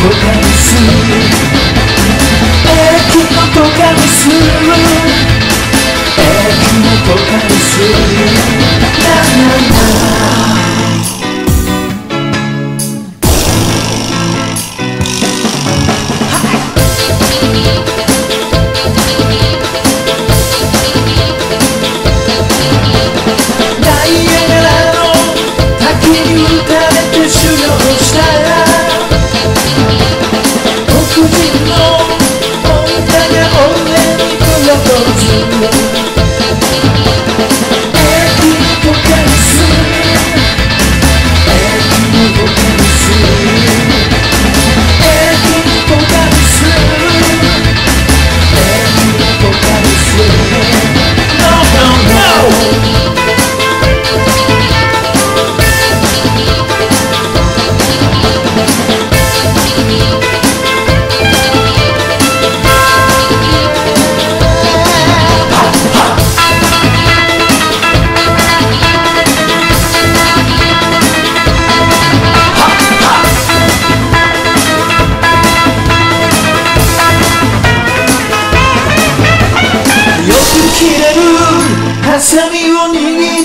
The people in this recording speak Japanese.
エクボス駅のトがミス駅のトがミス「ダイヤラの滝に打 Tell me your name